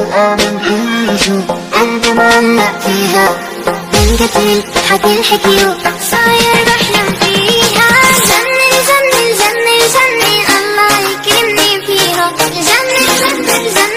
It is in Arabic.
آمن كل شيء أنت معلق فيها من كتير حتنحكي صاير بحلم فيها. زني زني زني زني الله يكرمني فيها. زني زني زني